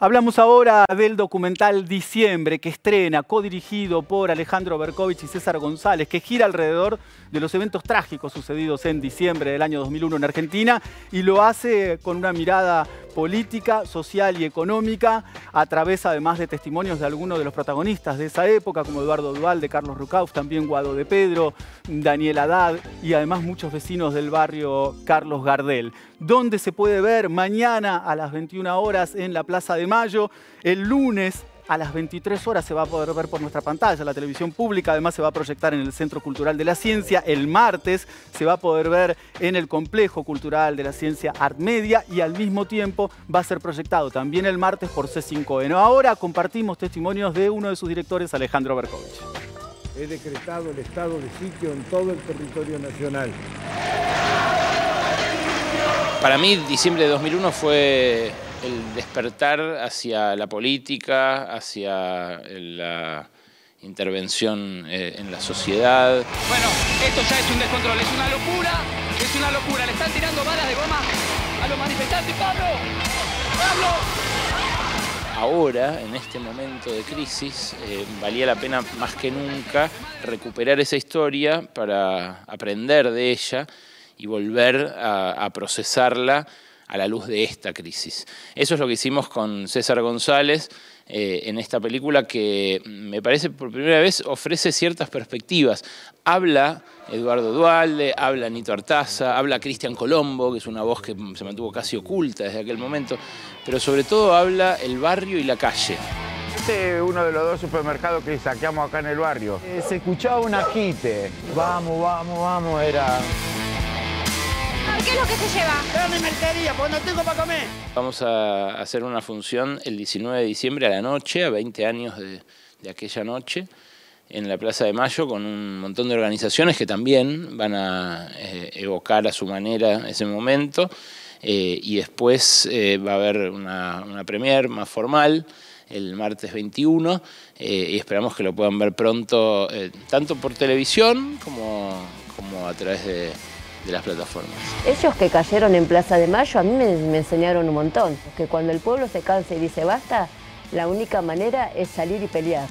Hablamos ahora del documental Diciembre, que estrena, codirigido por Alejandro Berkovich y César González, que gira alrededor de los eventos trágicos sucedidos en diciembre del año 2001 en Argentina y lo hace con una mirada política, social y económica, a través además de testimonios de algunos de los protagonistas de esa época, como Eduardo Duval, de Carlos Rucauf, también Guado de Pedro, Daniel Haddad y además muchos vecinos del barrio Carlos Gardel. Donde se puede ver mañana a las 21 horas en la Plaza de Mayo, el lunes a las 23 horas se va a poder ver por nuestra pantalla, la televisión pública, además se va a proyectar en el Centro Cultural de la Ciencia, el martes se va a poder ver en el Complejo Cultural de la Ciencia Art Media y al mismo tiempo va a ser proyectado también el martes por C5N. Ahora compartimos testimonios de uno de sus directores, Alejandro Berkovich. He decretado el estado de sitio en todo el territorio nacional. Para mí, diciembre de 2001 fue el despertar hacia la política, hacia la intervención eh, en la sociedad. Bueno, esto ya es un descontrol, es una locura, es una locura. Le están tirando balas de goma a los manifestantes. ¡Pablo! ¡Pablo! Ahora, en este momento de crisis, eh, valía la pena más que nunca recuperar esa historia para aprender de ella y volver a procesarla a la luz de esta crisis. Eso es lo que hicimos con César González eh, en esta película que me parece por primera vez ofrece ciertas perspectivas. Habla Eduardo Dualde, habla Nito Artaza, habla Cristian Colombo, que es una voz que se mantuvo casi oculta desde aquel momento, pero sobre todo habla el barrio y la calle. Este es uno de los dos supermercados que saqueamos acá en el barrio. Eh, se escuchaba un agite. Vamos, vamos, vamos, era... ¿Qué es lo que se lleva? Dame mercadería, porque no tengo para comer. Vamos a hacer una función el 19 de diciembre a la noche, a 20 años de, aquella noche, en la Plaza de Mayo, con un montón de organizaciones que también van a eh, evocar a su manera ese momento. Eh, y después eh, va a haber una, una premier más formal el martes 21 y esperamos que lo puedan ver pronto, tanto por televisión como, como a través de de las plataformas. Ellos que cayeron en Plaza de Mayo a mí me, me enseñaron un montón, que cuando el pueblo se cansa y dice basta, la única manera es salir y pelear.